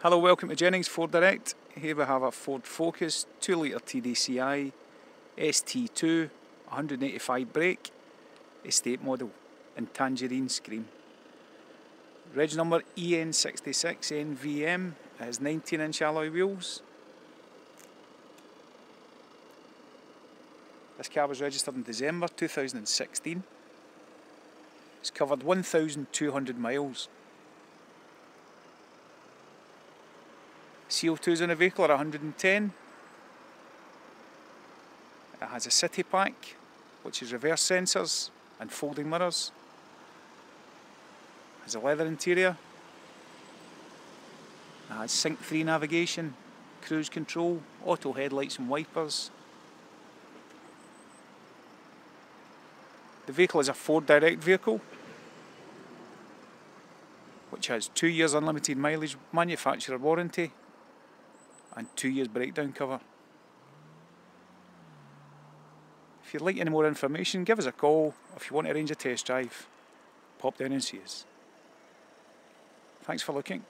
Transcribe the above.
Hello, welcome to Jennings Ford Direct. Here we have a Ford Focus 2 litre TDCI ST2 185 brake estate model in tangerine scream. Reg number EN66NVM has 19 inch alloy wheels. This car was registered in December 2016. It's covered 1,200 miles. CO2s in the vehicle are 110. It has a city pack, which is reverse sensors and folding mirrors. It has a leather interior. It has sync 3 navigation, cruise control, auto headlights and wipers. The vehicle is a Ford Direct vehicle which has two years unlimited mileage manufacturer warranty and two years breakdown cover. If you'd like any more information, give us a call. If you want to arrange a test drive, pop down and see us. Thanks for looking.